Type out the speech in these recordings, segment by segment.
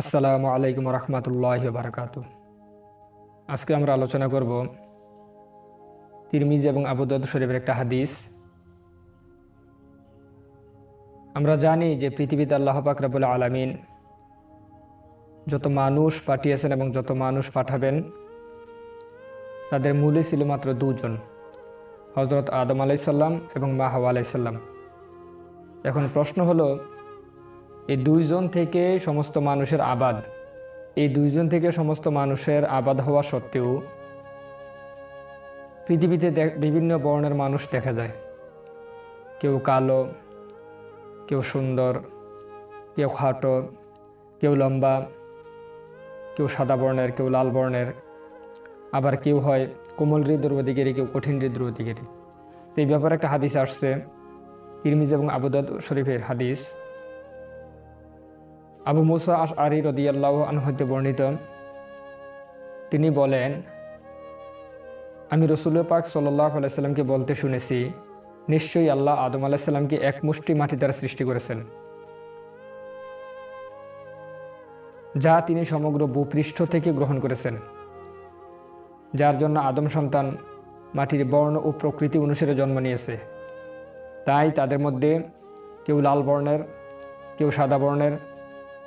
আসসালামু আলাইকুম রহমতুল্লাহ বারকাত আজকে আমরা আলোচনা করব তিরমিজ এবং আবুদাদ শরীফের একটা হাদিস। আমরা জানি যে পৃথিবীতে আল্লাহ পাকরাবুল আলামিন যত মানুষ পাঠিয়েছেন এবং যত মানুষ পাঠাবেন, তাদের মূলে ছিল মাত্র দুজন হজরত আদম আলাইসাল্লাম এবং মা হাওয়া আলাইসাল্লাম এখন প্রশ্ন হলো এই দুইজন থেকে সমস্ত মানুষের আবাদ। এই দুইজন থেকে সমস্ত মানুষের আবাদ হওয়া সত্ত্বেও পৃথিবীতে বিভিন্ন বর্ণের মানুষ দেখা যায়। কেউ কালো, কেউ সুন্দর, কেউ খাটো, কেউ লম্বা, কেউ সাদা বর্ণের, কেউ লাল বর্ণের। আবার কেউ হয় কোমল হৃদয়ের অধিকারী, কেউ কঠিন হৃদয়ের অধিকারী। তো এই ব্যাপারে একটা হাদিস আসছে, তিরমিজ এবং আবুদাদ শরীফের হাদিস। আবু মুসা আশ আরি রদিয়াল্লাহ আন হইতে বর্ণিত, তিনি বলেন, আমি রসুল পাক সাল্লাহ আলাইসাল্লামকে বলতে শুনেছি, নিশ্চয়ই আল্লাহ আদম আলাহিসাল্লামকে এক মুষ্টি মাটি দ্বারা সৃষ্টি করেছেন। যা তিনি সমগ্র ভূপৃষ্ঠ থেকে গ্রহণ করেছেন। যার জন্য আদম সন্তান মাটির বর্ণ ও প্রকৃতি অনুসারে জন্ম নিয়েছে। তাই তাদের মধ্যে কেউ লাল বর্ণের, কেউ সাদা বর্ণের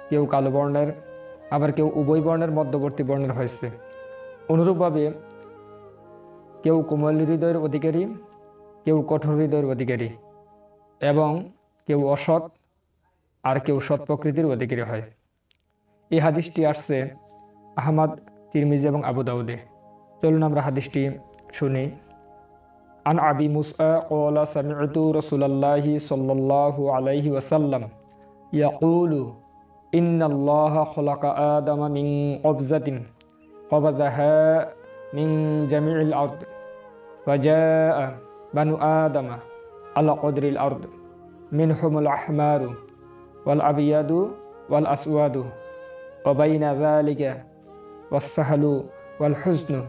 কেউ কালো বর্ণের, আবার কেউ উভয় বর্ণের মধ্যবর্তী বর্ণের হয়েছে। অনুরূপভাবে কেউ কোমল হৃদয়ের অধিকারী, কেউ কঠোর হৃদয়ের অধিকারী এবং কেউ অসৎ আর কেউ সৎ প্রকৃতির অধিকারী হয়। এই হাদিসটি আসছে আহমদ, তিরমিজি এবং আবু দাউদে। চলুন আমরা হাদিসটি শুনি। আন আবি মুসা কলা সামিতু রসুলাল্লাহি আলাইহি ওয়াসাল্লাম ইয়াকুলু إن الله خلق آدم من قبزة قبضها من جميع الأرض فجاء بنو آدم على قدر الأرض منهم الأحمر والأبيض والأسود وبين ذلك والسهل والحزن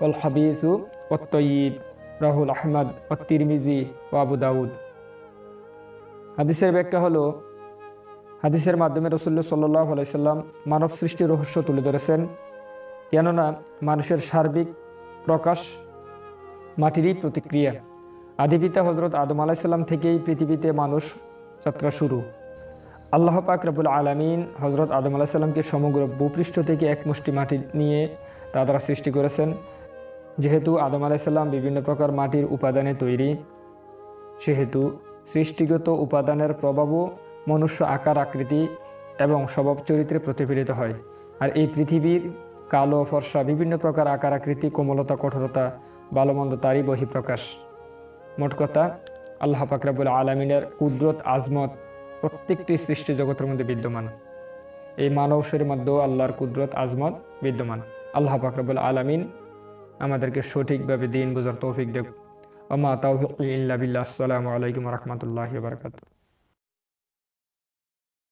والخبيث والطيب রাহুল আহমদ ও তিরমিজি ও আবু দাউদ হাদিসের ব্যাখ্যা হলো হাদিসের মাধ্যমে রসুল্লাহ সাল্লাহ আলাইসাল্লাম মানব সৃষ্টির রহস্য তুলে ধরেছেন। কেননা মানুষের সার্বিক প্রকাশ মাটিরই প্রতিক্রিয়া। আদিপিতা হজরত আদম আলাইসাল্লাম থেকেই পৃথিবীতে মানুষ যাত্রা শুরু। আল্লাহ পাক রবুল আলমিন হজরত আদম আলাহিসাল্লামকে সমগ্র ভূপৃষ্ঠ থেকে এক মুষ্টি মাটি নিয়ে তা দ্বারা সৃষ্টি করেছেন। যেহেতু আদম আলাইসাল্লাম বিভিন্ন প্রকার মাটির উপাদানে তৈরি, সেহেতু সৃষ্টিগত উপাদানের প্রভাবও মনুষ্য আকার, আকৃতি এবং স্বভাব চরিত্রে প্রতিফলিত হয়। আর এই পৃথিবীর কালো ফর্সা বিভিন্ন প্রকার আকার, আকৃতি, কোমলতা, কঠোরতা ভালোমন্দ তারই বহিঃপ্রকাশ। মোট কথা, আল্লাহ পাকরাবুল আলমিনের কুদরত, আজমত প্রত্যেকটি সৃষ্টি জগতের মধ্যে বিদ্যমান। এই মানব শরীরের মধ্যেও আল্লাহর কুদরত, আজমত বিদ্যমান। আল্লাহ পাকরাবুল আলমিন আমাদেরকে সঠিকভাবে দিন বোঝার তৌফিক দেব ওমা তাওফিক ইল্লা আসসালামু আলাইকুম রহমতুল্লাহ বারকাত